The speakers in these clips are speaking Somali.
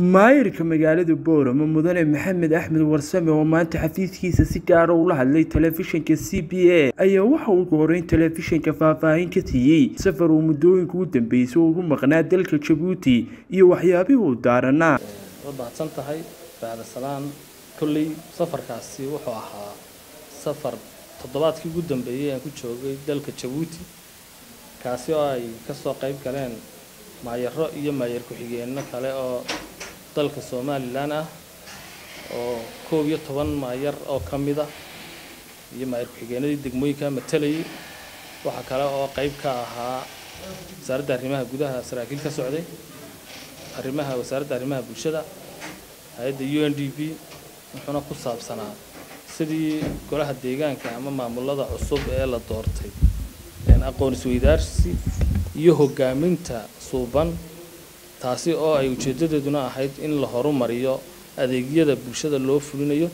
maayirka magaalada boorama mudane maxamed axmed warsame oo maanta xafiiskiisa si gaara ula hadlay telefishinka c b a ayaa waxa ugu horeyn telefishinka faahfaahin ka siiyey. Safar uu muddooyinka u dambeysay ugu maqnaa dalka jabuuti iyo waxyaabihii uu daaranaa waad mahadsan tahay bacda salaan kolley safarkaasi wuxuu ahaa safar toddobaadkii ugu dambeeyey aan ku joogay dalka jabuuti kaasi oo ay ka soo qayb galeen maayaro iyo maayar ku-xigeenno kale oo dalka somalilan ah oo koob iyo toban maayar oo ka mid ah iyo maayar ku-xigeenadii degmooyinka matalayay waxaa kale oo qayb ka ahaa wasaaradda arrimaha gudaha saraakiil ka socday arrimaha wasaaradda arrimaha bulshada hay'adda u n d p wuxuuna ku saabsanaa sidii golaha deegaanka ama maamulada cusub ee la doortay. Aqoon isweydaarsi iyo hogaaminta suuban taasi oo ay ujeedadeeduna ahayd in la horumariyo adeegyada bulshada loo fulinayo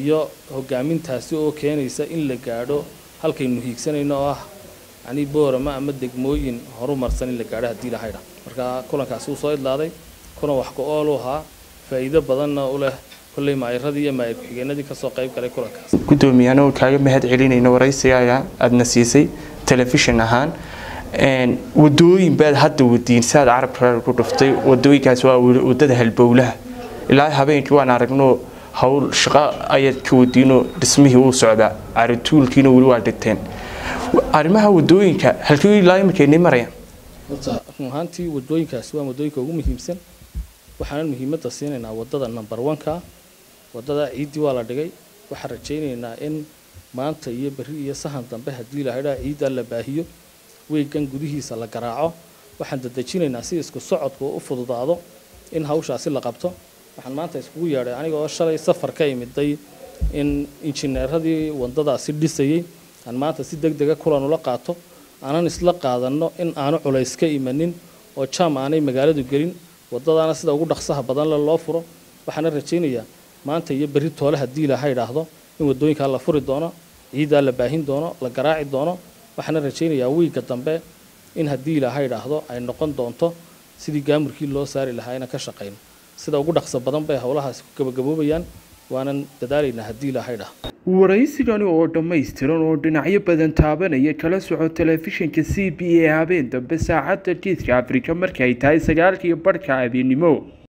iyo hogaamintaasi oo keenaysa in la gaadho halkaynu hiigsanayno oo ah yani boorama ama degmooyin horumarsan in la gaadho haddii lahaydha marka kulankaasi uu soo idlaaday kulan wax ku-ool u ahaa faa'iido badanna u leh kolley maayaradii iyo maayar ku-xigeenadii ka soo qayb galay kulankaas. Gudoomiyaana uu kaaga mahad celinayno waraysiga aadna siisay telefishin ahaan wadooyin baad hadda wadiin saad carabka ku dhuftay wadooyinkaas waa waddada halbowlaha. Ilaa habeenkii waan aragno howl shaqo ayaad ka wadiinoo dhismihii uu socdaa carituulkiina weli waa dhigteen. Arrimaha waddooyinka halkii ilaa iminkeennay marayaan run ahaantii wadooyinkaasi waa waddooyinka ugu muhiimsan. Waxaanan muhiimadda siinaynaa waddada number one-ka waddada ciiddii waa la dhigay. Waxaan rajaynaynaa in maanta iyo berri iyo sahan dambe haddii lahaydhaa ciiddaa la baahiyo weegan gudihiisa la garaaco. Waxaan dadejinaynaa si isku socodku u fududaado in hawshaasi la qabto. Waxaan maanta iskugu yeedhay aniga oo shalay safar ka imiday in injineeradii wadadaasi dhisayay aan maanta si deg dega kulan ula qaato. Aanan isla qaadanno in aanu culays ka imanin oo jaam aanay magaaladu gelin. Wadadaana sida ugu dhaqsaha badan le loo furo. Waxaana rajaynayaa maanta iyo berri toole haddii ilaha idhaahdo in wadooyinkaa la furi doono ciiddaa la baahin doono la garaaci doono waxaana rajaynayaa wiigga dambe in haddii ilaaha idhaahdo ay noqon doonto sidii gaamurkii loo saari lahaa inaan ka shaqayno. Sida ugu dhaqso badan bay howlahaasi ku gabagaboobayaan waanan dadaalaynaa haddii ilaaha idhaahdo waraysigani oo dhammaystiran oo dhinacyo badan taabanaya kala soco telefishinka c b a habeen dambe saacadda geeska afrika marka ay tahay sagaalkii barhka abeennimo